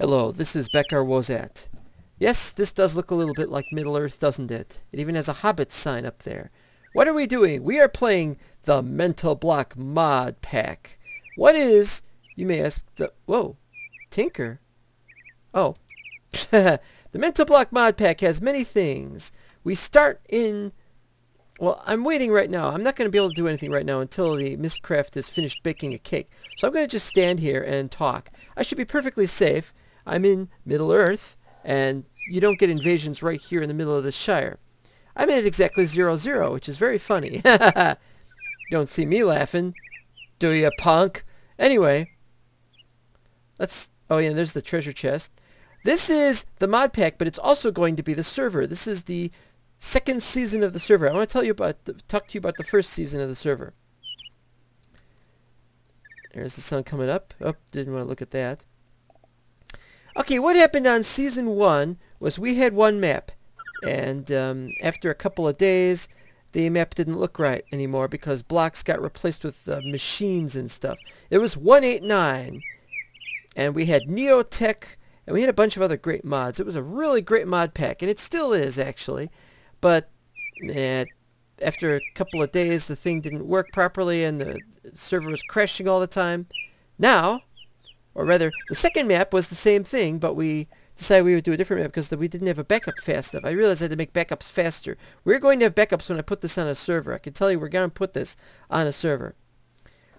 Hello, this is Baccar Wozat. Yes, this does look a little bit like Middle-earth, doesn't it? It even has a Hobbit sign up there. What are we doing? We are playing the Mental Block Mod Pack. What is, you may ask, the... Whoa, Tinker? Oh. the Mental Block Mod Pack has many things. We start in... Well, I'm waiting right now. I'm not going to be able to do anything right now until the Mistcraft has finished baking a cake. So I'm going to just stand here and talk. I should be perfectly safe. I'm in Middle-earth, and you don't get invasions right here in the middle of the Shire. I'm at exactly zero zero, which is very funny. don't see me laughing, do you, punk? Anyway, let's... Oh, yeah, there's the treasure chest. This is the mod pack, but it's also going to be the server. This is the second season of the server. I want to tell you about, the, talk to you about the first season of the server. There's the sun coming up. Oh, didn't want to look at that. Okay, what happened on season one was we had one map. And um, after a couple of days, the map didn't look right anymore because blocks got replaced with uh, machines and stuff. It was 189, and we had Neotech, and we had a bunch of other great mods. It was a really great mod pack, and it still is, actually. But eh, after a couple of days, the thing didn't work properly, and the server was crashing all the time. Now, or rather, the second map was the same thing, but we decided we would do a different map because we didn't have a backup fast enough. I realized I had to make backups faster. We're going to have backups when I put this on a server. I can tell you we're going to put this on a server.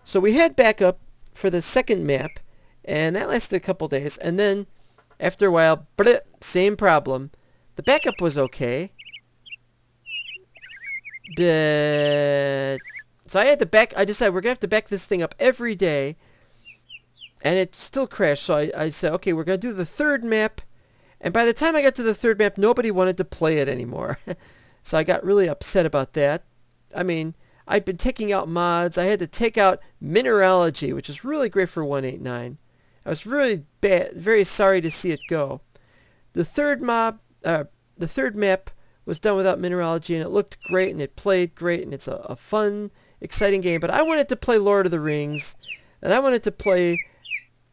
So we had backup for the second map, and that lasted a couple days. And then, after a while, same problem. The backup was okay. But... So I had to back... I decided we're going to have to back this thing up every day and it still crashed. So I, I said, okay, we're going to do the third map. And by the time I got to the third map, nobody wanted to play it anymore. so I got really upset about that. I mean, I'd been taking out mods. I had to take out mineralogy, which is really great for 189. I was really bad, very sorry to see it go. The third mob, uh, the third map was done without mineralogy, and it looked great, and it played great, and it's a, a fun, exciting game. But I wanted to play Lord of the Rings, and I wanted to play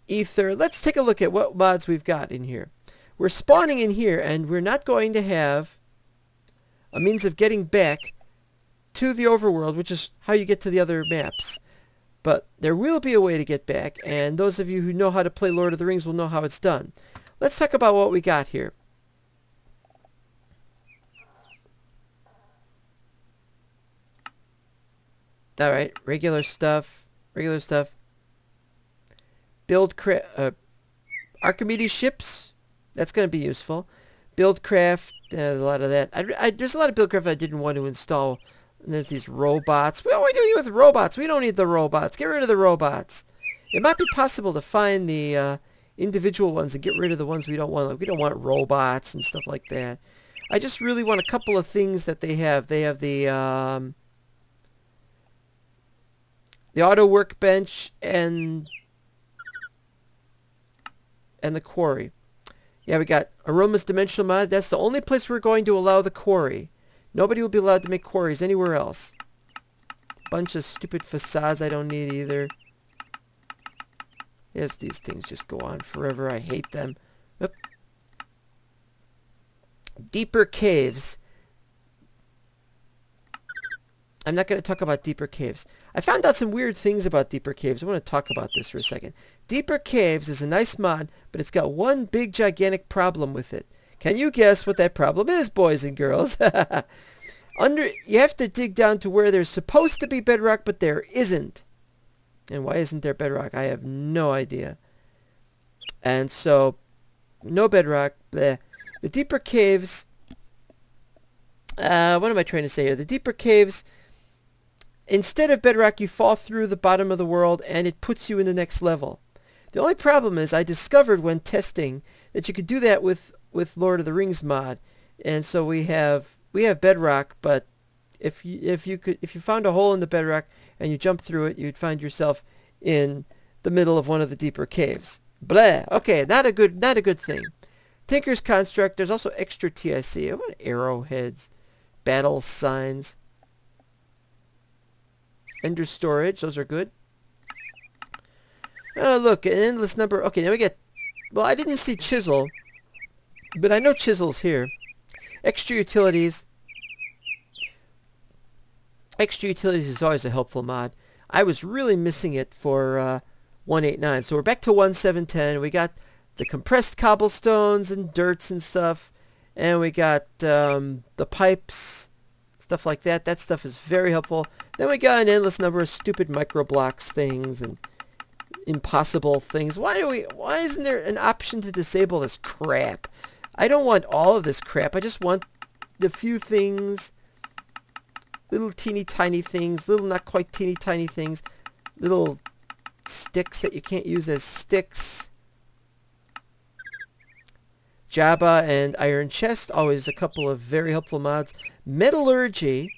Aether. Let's take a look at what mods we've got in here. We're spawning in here, and we're not going to have a means of getting back to the overworld, which is how you get to the other maps. But there will be a way to get back, and those of you who know how to play Lord of the Rings will know how it's done. Let's talk about what we got here. Alright, regular stuff, regular stuff build uh, Archimedes ships. That's going to be useful. Buildcraft, uh, a lot of that. I, I, there's a lot of buildcraft I didn't want to install. And there's these robots. What are we doing with robots? We don't need the robots. Get rid of the robots. It might be possible to find the uh, individual ones and get rid of the ones we don't want. Like, we don't want robots and stuff like that. I just really want a couple of things that they have. They have the um, the auto workbench and and the quarry. Yeah, we got Aroma's Dimensional Mod. That's the only place we're going to allow the quarry. Nobody will be allowed to make quarries anywhere else. Bunch of stupid facades I don't need either. Yes, these things just go on forever. I hate them. Oop. Deeper caves. I'm not going to talk about deeper caves. I found out some weird things about deeper caves. I want to talk about this for a second. Deeper caves is a nice mod, but it's got one big gigantic problem with it. Can you guess what that problem is, boys and girls? Under, you have to dig down to where there's supposed to be bedrock, but there isn't. And why isn't there bedrock? I have no idea. And so, no bedrock. Bleh. The deeper caves... Uh, what am I trying to say here? The deeper caves Instead of bedrock, you fall through the bottom of the world and it puts you in the next level. The only problem is I discovered when testing that you could do that with, with Lord of the Rings mod. And so we have we have bedrock, but if you if you could if you found a hole in the bedrock and you jump through it, you'd find yourself in the middle of one of the deeper caves. Blah. Okay, not a good not a good thing. Tinker's construct. There's also extra TIC. I want arrowheads, battle signs. Ender storage, those are good. Oh, look, an endless number. Okay, now we get well, I didn't see Chisel, but I know Chisel's here. Extra utilities. Extra utilities is always a helpful mod. I was really missing it for uh, 189. So we're back to 1710. We got the compressed cobblestones and dirts and stuff. And we got um, the pipes, stuff like that. That stuff is very helpful. Then we got an endless number of stupid microblocks things and impossible things. Why do we? Why isn't there an option to disable this crap? I don't want all of this crap. I just want the few things, little teeny tiny things, little not quite teeny tiny things, little sticks that you can't use as sticks. Jabba and Iron Chest, always a couple of very helpful mods. Metallurgy.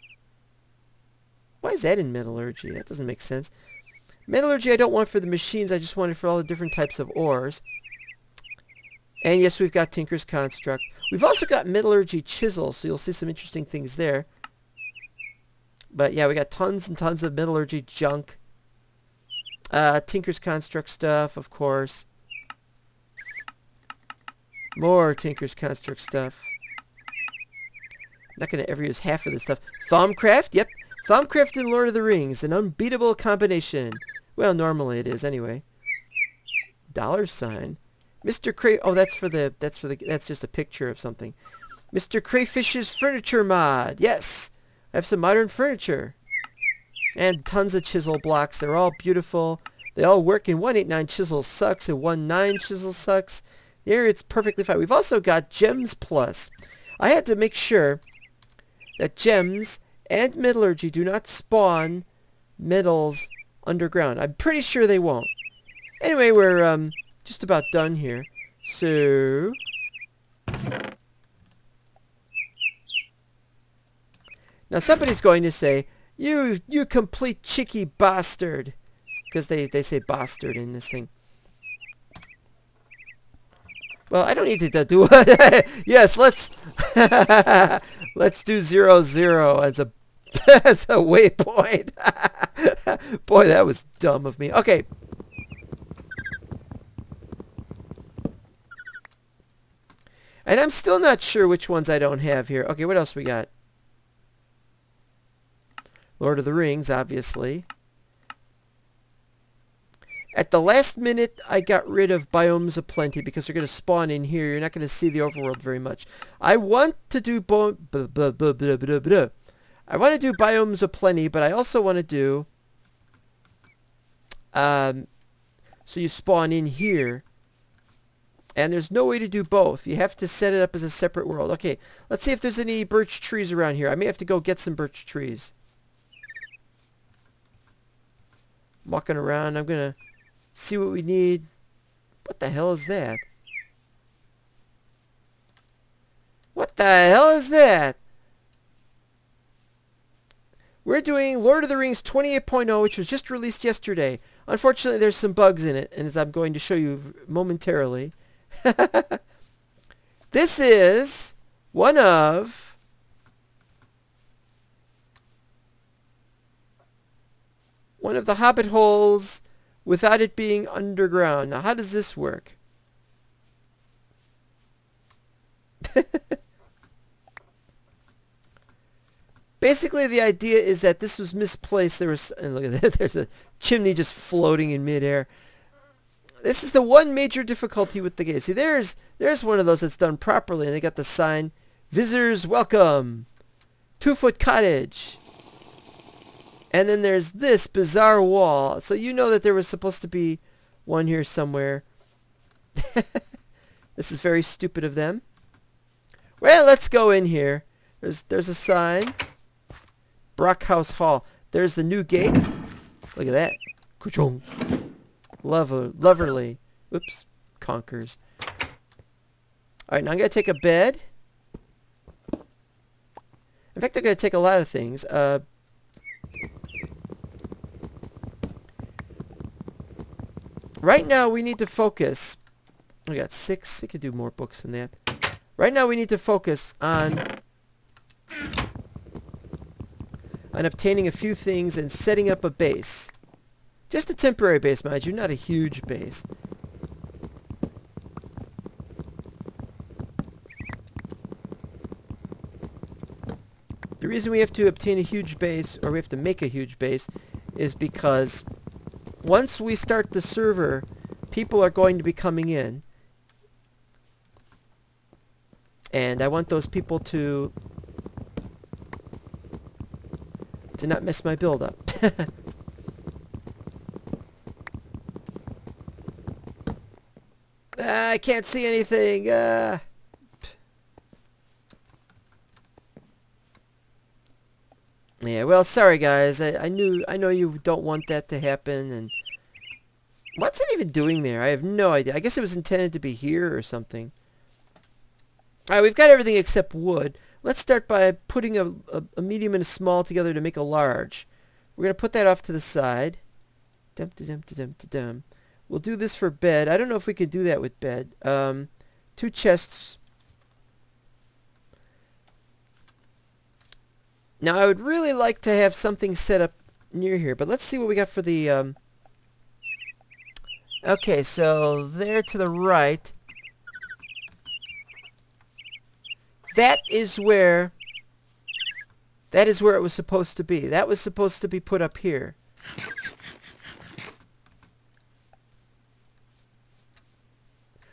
Why is that in Metallurgy? That doesn't make sense. Metallurgy I don't want for the machines, I just want it for all the different types of ores. And yes, we've got Tinker's Construct. We've also got Metallurgy Chisel, so you'll see some interesting things there. But yeah, we got tons and tons of Metallurgy junk. Uh, Tinker's Construct stuff, of course. More Tinker's Construct stuff. Not going to ever use half of this stuff. Thaumcraft, yep. Thaumcraft and Lord of the Rings, an unbeatable combination. Well, normally it is anyway. Dollar sign. Mr. Cray oh that's for the that's for the that's just a picture of something. Mr. Crayfish's furniture mod. Yes. I have some modern furniture. And tons of chisel blocks. They're all beautiful. They all work in 189 chisel sucks and 19 chisel sucks. There it's perfectly fine. We've also got Gems Plus. I had to make sure that gems and metallurgy do not spawn metals underground. I'm pretty sure they won't. Anyway, we're um, just about done here. So... Now somebody's going to say, you, you complete cheeky bastard. Because they, they say bastard in this thing. Well, I don't need to do it. yes, let's let's do zero zero as a as a waypoint. Boy, that was dumb of me. Okay. And I'm still not sure which ones I don't have here. Okay, what else we got? Lord of the Rings, obviously. At the last minute, I got rid of Biomes of Plenty because they're going to spawn in here. You're not going to see the overworld very much. I want to do... Bo I want to do Biomes of Plenty, but I also want to do... Um, so you spawn in here. And there's no way to do both. You have to set it up as a separate world. Okay, let's see if there's any birch trees around here. I may have to go get some birch trees. walking around. I'm going to see what we need. What the hell is that? What the hell is that? We're doing Lord of the Rings 28.0, which was just released yesterday. Unfortunately, there's some bugs in it, and as I'm going to show you momentarily. this is one of one of the hobbit holes without it being underground. Now, how does this work? Basically, the idea is that this was misplaced. There was, and look at that, there's a chimney just floating in midair. This is the one major difficulty with the game. See, there's there's one of those that's done properly, and they got the sign, "Visitors welcome, two foot cottage." And then there's this bizarre wall. So you know that there was supposed to be one here somewhere. this is very stupid of them. Well, let's go in here. There's there's a sign. Brockhouse Hall. There's the new gate. Look at that. Kuchong. Lover, loverly. Oops. Conquers. Alright, now I'm going to take a bed. In fact, I'm going to take a lot of things. Uh, Right now, we need to focus. We got six. We could do more books than that. Right now, we need to focus on on obtaining a few things and setting up a base. Just a temporary base, mind you, not a huge base. The reason we have to obtain a huge base, or we have to make a huge base, is because once we start the server, people are going to be coming in. And I want those people to to not mess my build up. ah, I can't see anything. Uh, yeah, well, sorry guys. I, I knew I know you don't want that to happen and what's it even doing there? I have no idea. I guess it was intended to be here or something. Alright, we've got everything except wood. Let's start by putting a, a, a, medium and a small together to make a large. We're going to put that off to the side. Dum -da -dum -da -dum -da -dum. We'll do this for bed. I don't know if we can do that with bed. Um, two chests. Now, I would really like to have something set up near here, but let's see what we got for the... Um... Okay, so there to the right That is where... That is where it was supposed to be. That was supposed to be put up here.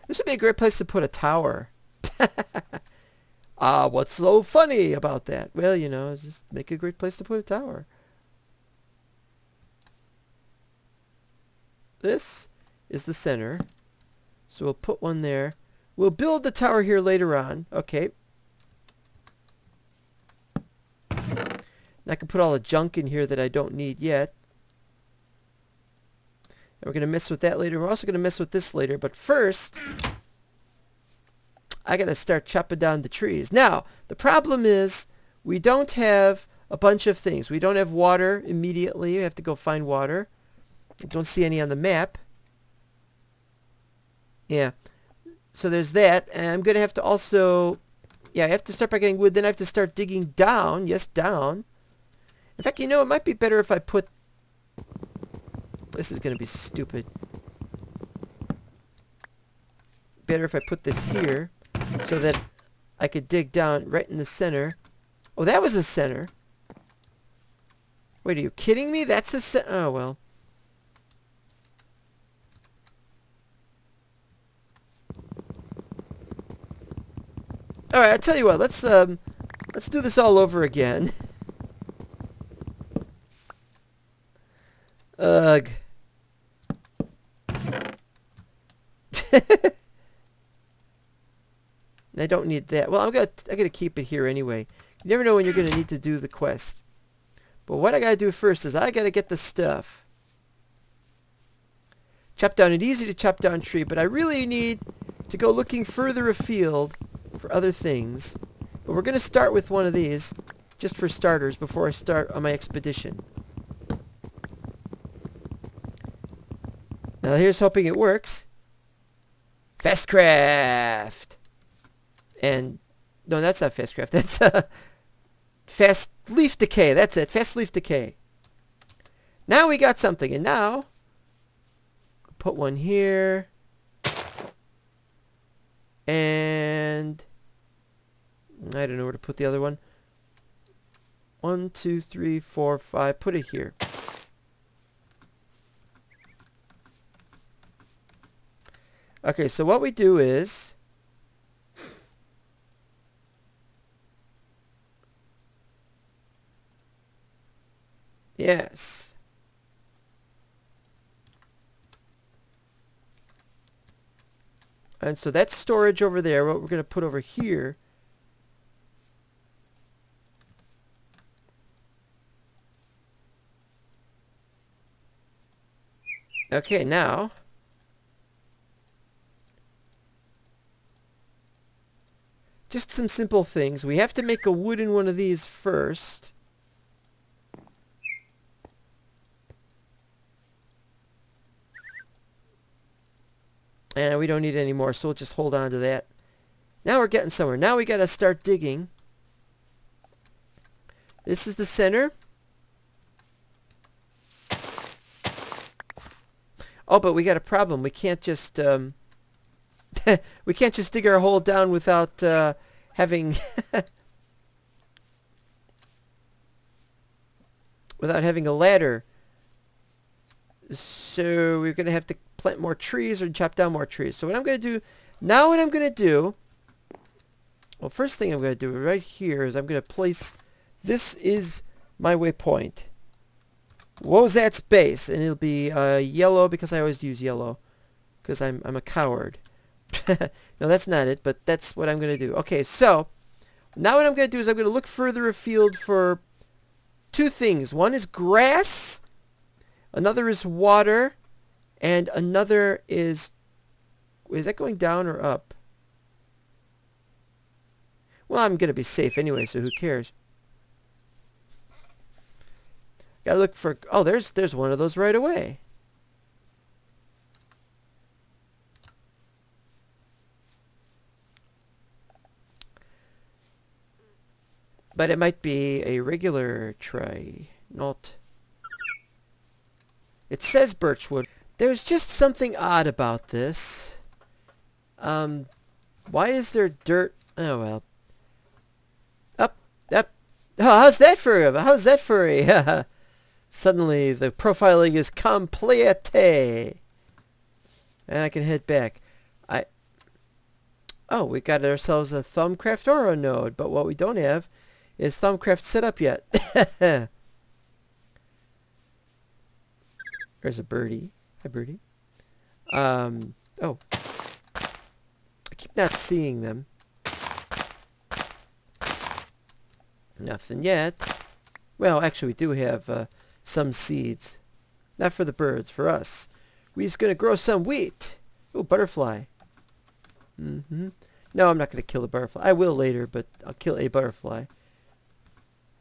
This would be a great place to put a tower. Ah, uh, what's so funny about that? Well, you know, just make a great place to put a tower. This is the center. So we'll put one there. We'll build the tower here later on. Okay, And I can put all the junk in here that I don't need yet. And we're going to mess with that later. We're also going to mess with this later. But first, I got to start chopping down the trees. Now, the problem is we don't have a bunch of things. We don't have water immediately. We have to go find water. I don't see any on the map. Yeah. So there's that. And I'm going to have to also... Yeah, I have to start by getting wood. Then I have to start digging down. Yes, down. In fact, you know, it might be better if I put... This is going to be stupid. Better if I put this here so that I could dig down right in the center. Oh, that was the center. Wait, are you kidding me? That's the center. Oh, well. All right, I'll tell you what. Let's um, let's do this all over again. Ugh. I don't need that. Well, I'm gonna I'm gonna keep it here anyway. You never know when you're gonna need to do the quest. But what I gotta do first is I gotta get the stuff. Chop down an easy to chop down tree, but I really need to go looking further afield for other things. But we're gonna start with one of these, just for starters, before I start on my expedition. Now here's hoping it works. Fastcraft! And, no, that's not Fastcraft. That's, uh, Fast Leaf Decay. That's it. Fast Leaf Decay. Now we got something. And now, put one here. And, I don't know where to put the other one. One, two, three, four, five. Put it here. Okay, so what we do is... Yes. And so that's storage over there. What we're going to put over here Okay, now Just some simple things. We have to make a wooden one of these first. And we don't need any more, so we'll just hold on to that. Now we're getting somewhere. Now we got to start digging. This is the center. Oh, but we got a problem. We can't just... Um, we can't just dig our hole down without uh, having... without having a ladder. So we're going to have to plant more trees or chop down more trees. So what I'm going to do, now what I'm going to do, well, first thing I'm going to do right here is I'm going to place, this is my waypoint. Wozat's base, and it'll be uh, yellow because I always use yellow because I'm, I'm a coward. no, that's not it, but that's what I'm going to do. Okay, so now what I'm going to do is I'm going to look further afield for two things. One is grass, another is water, and another is... Is that going down or up? Well, I'm going to be safe anyway, so who cares? Gotta look for... Oh, there's, there's one of those right away. But it might be a regular tree, not... It says birchwood. There's just something odd about this. Um, why is there dirt? Oh, well. Up, up. Oh, how's that for a, how's that for a, suddenly the profiling is complete. And I can head back. I, oh, we got ourselves a Thaumcraft aura node, but what we don't have is Thaumcraft set up yet? There's a birdie. Hi, birdie. Um, oh. I keep not seeing them. Nothing yet. Well, actually, we do have uh, some seeds. Not for the birds, for us. Going to grow some wheat. Oh, butterfly. Mm-hmm. No, I'm not going to kill the butterfly. I will later, but I'll kill a butterfly.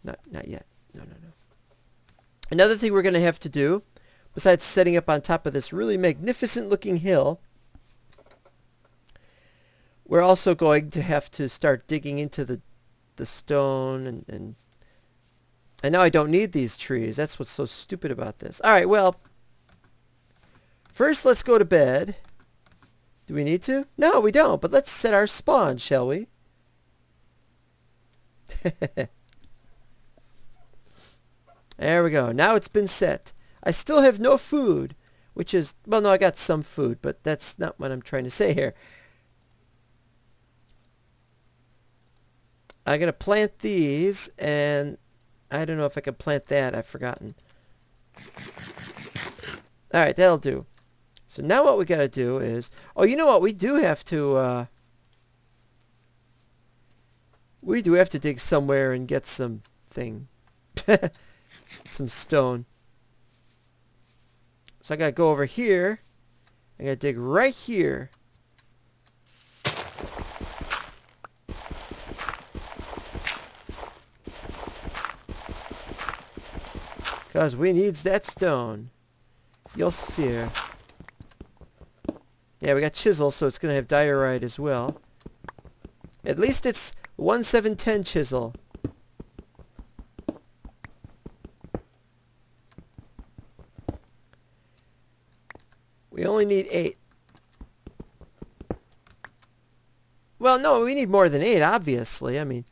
Not, not yet. No, no, no. Another thing we're going to have to do, besides setting up on top of this really magnificent looking hill, we're also going to have to start digging into the, the stone and, and and now I don't need these trees. That's what's so stupid about this. All right, well, first let's go to bed. Do we need to? No, we don't, but let's set our spawn, shall we? There we go. Now it's been set. I still have no food, which is, well, no, I got some food, but that's not what I'm trying to say here. I'm going to plant these, and I don't know if I can plant that. I've forgotten. Alright, that'll do. So now what we got to do is... Oh, you know what? We do have to... Uh, we do have to dig somewhere and get some thing. some stone. So I gotta go over here. I gotta dig right here. Because we needs that stone. You'll see her. Yeah, we got chisel, so it's to have diorite as well. At least it's 1710 chisel. We need eight. Well, no, we need more than eight, obviously. I mean,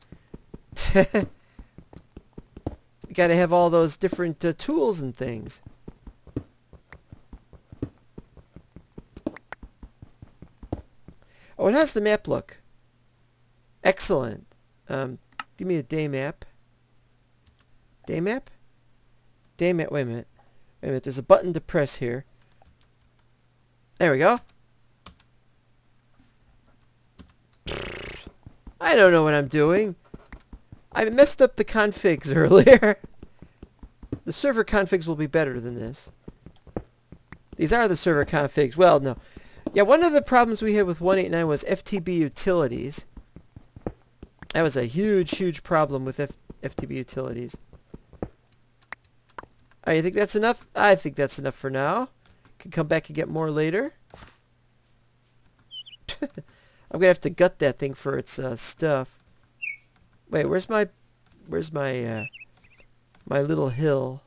you got to have all those different uh, tools and things. Oh, and how's the map look? Excellent. Um, give me a day map. Day map? Day map. Wait a minute. Wait a minute. There's a button to press here. There we go. I don't know what I'm doing. I messed up the configs earlier. the server configs will be better than this. These are the server configs. Well, no. Yeah, one of the problems we had with 189 was FTB utilities. That was a huge, huge problem with F FTB utilities. Oh, you think that's enough? I think that's enough for now. Can come back and get more later. I'm gonna have to gut that thing for its uh, stuff. Wait, where's my, where's my, uh, my little hill?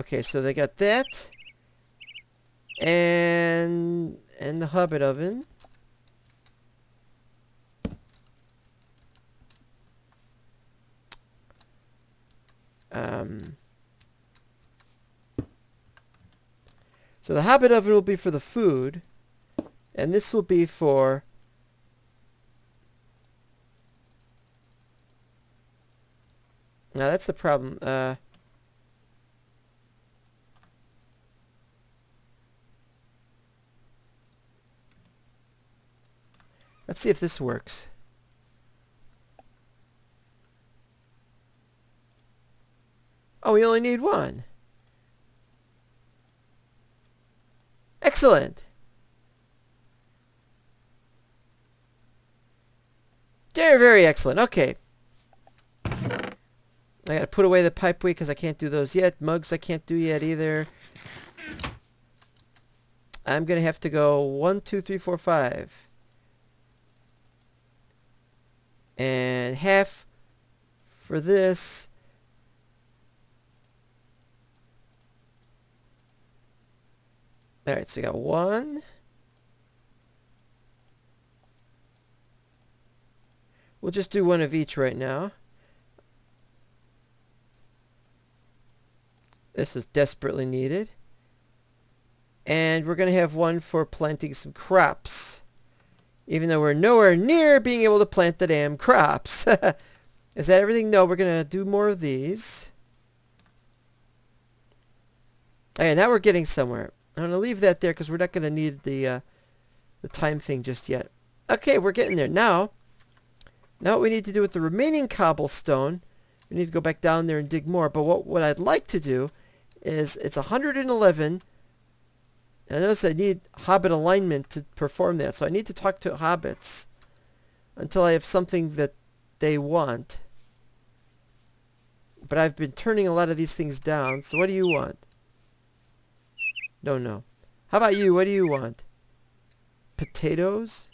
Okay, so they got that. And and the Hobbit oven. Um, so the Hobbit oven will be for the food, and this will be for Now that's the problem. Uh, let's see if this works. Oh, we only need one. Excellent. Very, very excellent. Okay. I gotta put away the pipe weight because I can't do those yet. Mugs I can't do yet either. I'm gonna have to go one, two, three, four, five. And half for this. Alright, so we got one. We'll just do one of each right now. This is desperately needed. And we're going to have one for planting some crops. Even though we're nowhere near being able to plant the damn crops. is that everything? No, we're going to do more of these. Okay, now we're getting somewhere. I'm going to leave that there because we're not going to need the, uh, the time thing just yet. Okay, we're getting there. Now, now what we need to do with the remaining cobblestone, we need to go back down there and dig more. But what, what I'd like to do is it's 111. And I notice I need hobbit alignment to perform that. So I need to talk to hobbits until I have something that they want. But I've been turning a lot of these things down. So what do you want? Don't know. How about you? What do you want? Potatoes?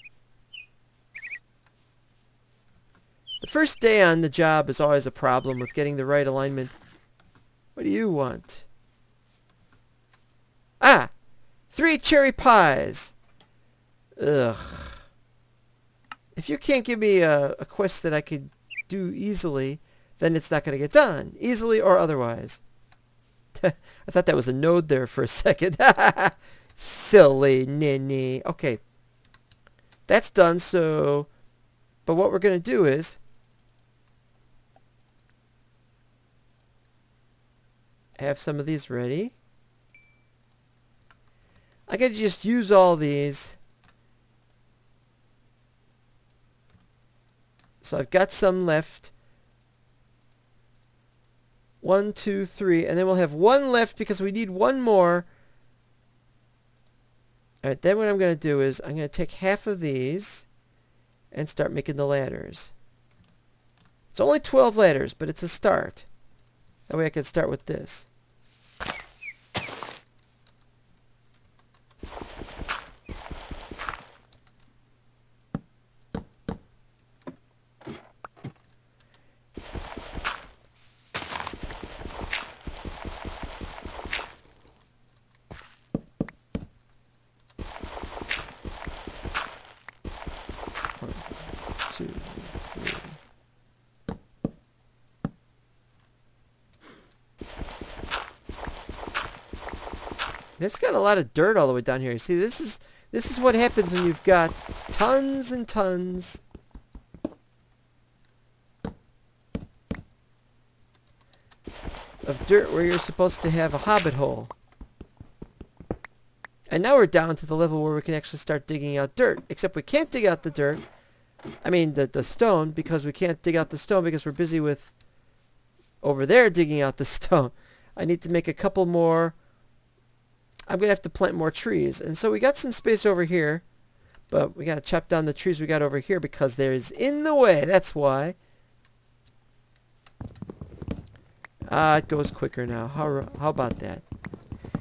The first day on the job is always a problem with getting the right alignment. What do you want? Ah! Three cherry pies! Ugh. If you can't give me a, a quest that I could do easily, then it's not going to get done. Easily or otherwise. I thought that was a node there for a second. Silly ninny. Okay. That's done, so... But what we're going to do is... Have some of these ready. I could just use all these. So I've got some left. One, two, three. And then we'll have one left because we need one more. Alright, then what I'm going to do is I'm going to take half of these and start making the ladders. It's only 12 ladders, but it's a start. That way I can start with this. two, three. It's got a lot of dirt all the way down here. See, this is this is what happens when you've got tons and tons of dirt where you're supposed to have a hobbit hole. And now we're down to the level where we can actually start digging out dirt. Except we can't dig out the dirt I mean, the, the stone, because we can't dig out the stone because we're busy with over there digging out the stone. I need to make a couple more. I'm going to have to plant more trees. And so we got some space over here, but we got to chop down the trees we got over here because there's in the way. That's why. Ah, uh, it goes quicker now. How, how about that?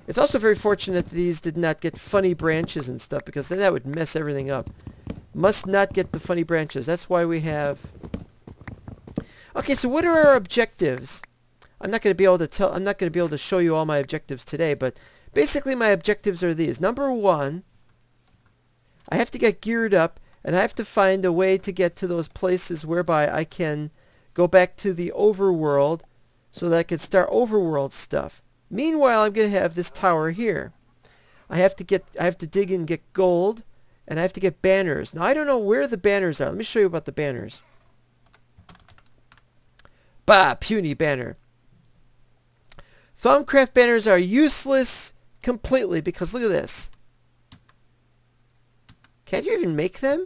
It's also very fortunate that these did not get funny branches and stuff because then that would mess everything up. Must not get the funny branches. That's why we have... Okay, so what are our objectives? I'm not going to be able to tell... I'm not going to be able to show you all my objectives today, but basically my objectives are these. Number one I have to get geared up, and I have to find a way to get to those places whereby I can go back to the overworld so that I can start overworld stuff. Meanwhile, I'm going to have this tower here. I have to get, I have to dig and get gold, and I have to get banners. Now, I don't know where the banners are. Let me show you about the banners. Bah, puny banner. Thaumcraft banners are useless completely because look at this. Can't you even make them?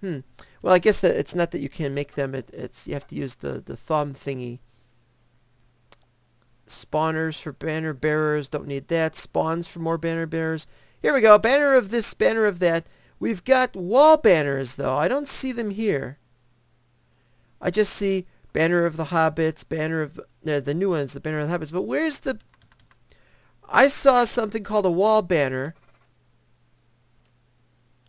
Hmm. Well, I guess that it's not that you can make them. It, it's you have to use the the thumb thingy. Spawners for banner bearers. Don't need that. Spawns for more banner bearers. Here we go. Banner of this, banner of that. We've got wall banners, though. I don't see them here. I just see banner of the hobbits, banner of the new ones, the banner of the hobbits. But where's the... I saw something called a wall banner.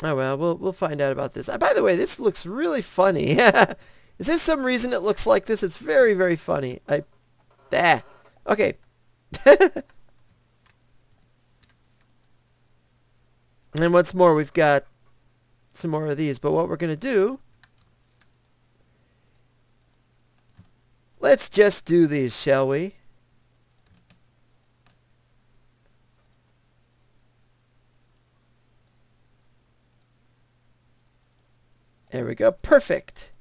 Oh, well, we'll, we'll find out about this. Uh, by the way, this looks really funny. Is there some reason it looks like this? It's very, very funny. I... Ah. Okay. and then once more, we've got some more of these. But what we're going to do... Let's just do these, shall we? There we go. Perfect.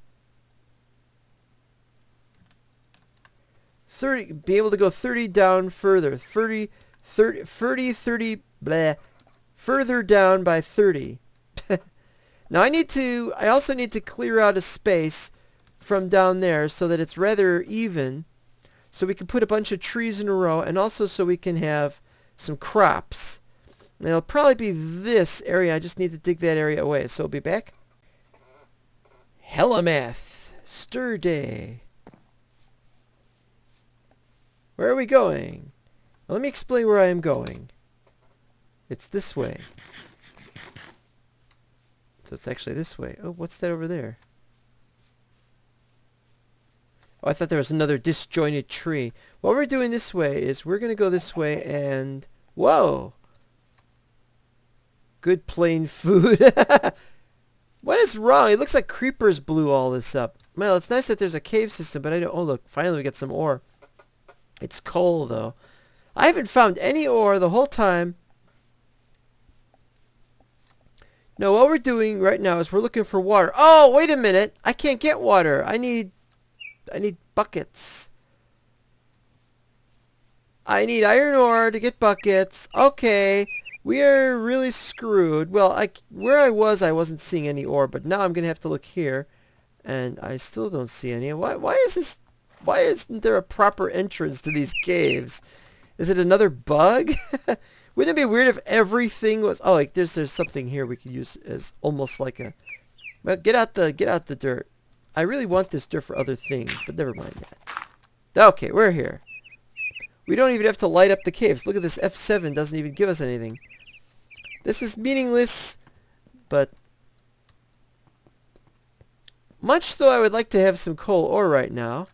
30, be able to go 30 down further. 30, 30, 30, 30, blah, further down by 30. now I need to, I also need to clear out a space from down there so that it's rather even. So we can put a bunch of trees in a row and also so we can have some crops. And it'll probably be this area. I just need to dig that area away. So I'll be back. Helamath. Stir day. Where are we going? Well, let me explain where I am going. It's this way. So it's actually this way. Oh, what's that over there? Oh, I thought there was another disjointed tree. What we're doing this way is we're going to go this way and... Whoa! Good plain food. what is wrong? It looks like creepers blew all this up. Well, it's nice that there's a cave system, but I don't... Oh, look. Finally we get some ore. It's coal, though. I haven't found any ore the whole time. No, what we're doing right now is we're looking for water. Oh, wait a minute. I can't get water. I need... I need buckets. I need iron ore to get buckets. Okay. We are really screwed. Well, I, where I was, I wasn't seeing any ore, but now I'm going to have to look here. And I still don't see any. Why, why is this why isn't there a proper entrance to these caves? Is it another bug? Wouldn't it be weird if everything was... Oh, like there's there's something here we could use as almost like a... Well, get out the get out the dirt. I really want this dirt for other things, but never mind that. Okay, we're here. We don't even have to light up the caves. Look at this F7 doesn't even give us anything. This is meaningless, but much though I would like to have some coal ore right now,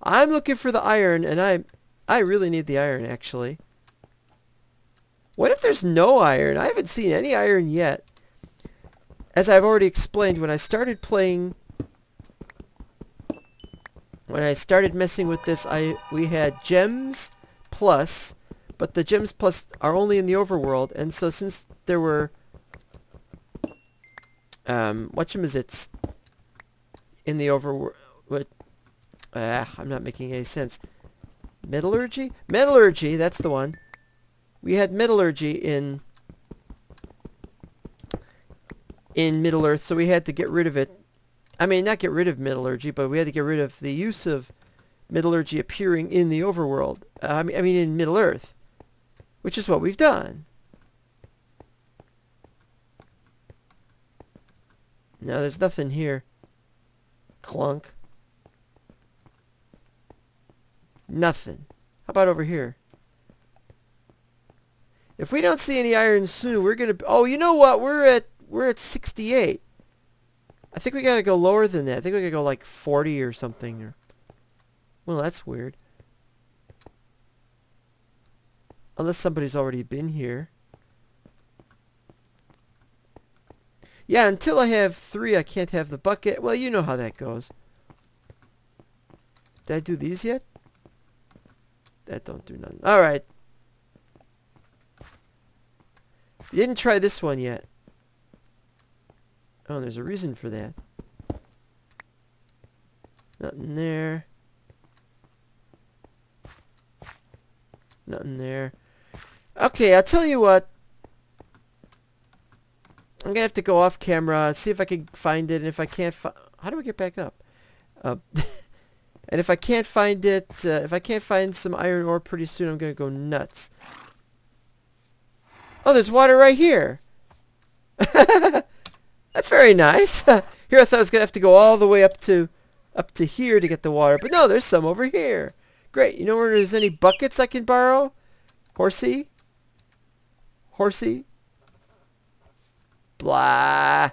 I'm looking for the iron, and I, I really need the iron, actually. What if there's no iron? I haven't seen any iron yet. As I've already explained, when I started playing... When I started messing with this, I we had gems plus, but the gems plus are only in the overworld, and so since there were... Um, whatchamazits in the overworld... Ah, I'm not making any sense. Metallurgy? Metallurgy, that's the one. We had metallurgy in in Middle Earth, so we had to get rid of it. I mean, not get rid of metallurgy, but we had to get rid of the use of metallurgy appearing in the overworld. Uh, I, mean, I mean, in Middle Earth, which is what we've done. No, there's nothing here. Clunk. Nothing. How about over here? If we don't see any iron soon, we're gonna. Oh, you know what? We're at we're at 68. I think we gotta go lower than that. I think we gotta go like 40 or something. Or, well, that's weird. Unless somebody's already been here. Yeah, until I have three, I can't have the bucket. Well, you know how that goes. Did I do these yet? That don't do nothing. Alright. Didn't try this one yet. Oh, there's a reason for that. Nothing there. Nothing there. Okay, I'll tell you what. I'm gonna have to go off camera, see if I can find it, and if I can't find, how do we get back up? Uh, and if I can't find it, uh, if I can't find some iron ore pretty soon, I'm gonna go nuts. Oh, there's water right here. That's very nice. here I thought I was gonna have to go all the way up to, up to here to get the water, but no, there's some over here. Great. You know where there's any buckets I can borrow? Horsey? Horsey? Blah.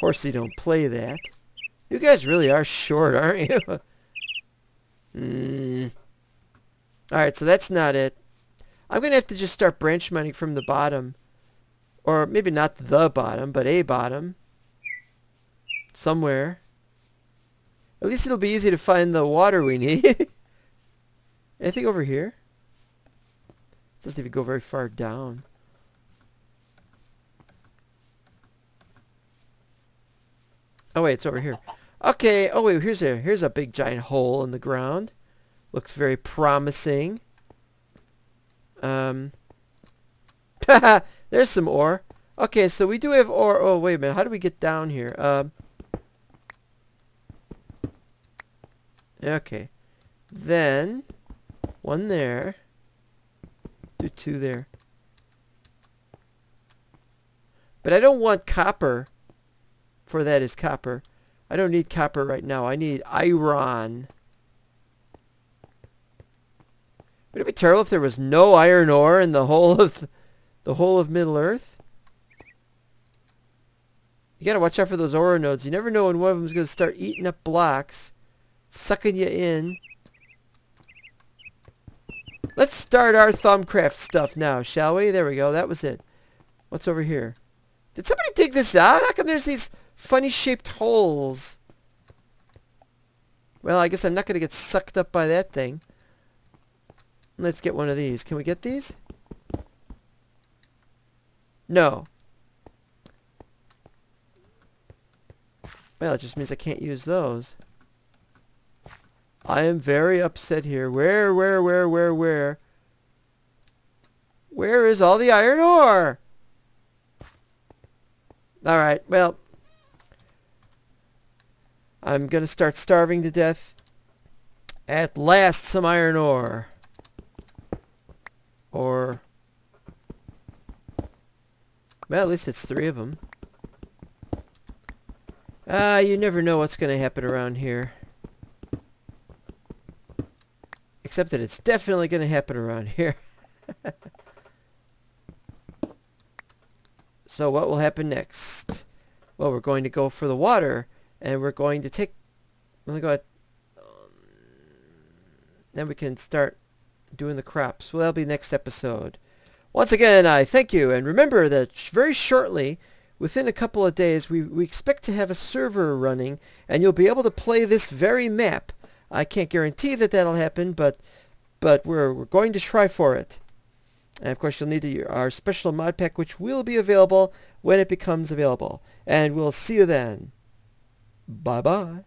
Horsey don't play that. You guys really are short, aren't you? Hmm. Alright, so that's not it. I'm going to have to just start branch mining from the bottom. Or maybe not the bottom, but a bottom. Somewhere. At least it'll be easy to find the water we need. Anything over here? It doesn't even go very far down. Oh wait, it's over here. Okay, oh wait, here's a here's a big giant hole in the ground. Looks very promising. Um There's some ore. Okay, so we do have ore. Oh, wait a minute. How do we get down here? Um Okay. Then one there. Do two there. But I don't want copper. For that is copper. I don't need copper right now. I need iron. Would it be terrible if there was no iron ore in the whole of the whole of Middle Earth? You gotta watch out for those aura nodes. You never know when one of them is gonna start eating up blocks, sucking you in. Let's start our Thaumcraft stuff now, shall we? There we go. That was it. What's over here? Did somebody dig this out? How come there's these funny shaped holes? Well, I guess I'm not going to get sucked up by that thing. Let's get one of these. Can we get these? No. Well, it just means I can't use those. I am very upset here. Where, where, where, where, where? Where is all the iron ore? Alright, well. I'm going to start starving to death. At last, some iron ore. Or... Well, at least it's three of them. Ah, you never know what's going to happen around here. Except that it's definitely going to happen around here. so what will happen next? Well, we're going to go for the water, and we're going to take... Let me go ahead. Um, then we can start doing the crops. Well, that'll be next episode. Once again, I thank you, and remember that very shortly, within a couple of days, we, we expect to have a server running, and you'll be able to play this very map I can't guarantee that that'll happen, but but we're, we're going to try for it. And of course, you'll need the, our special mod pack, which will be available when it becomes available. And we'll see you then. Bye-bye.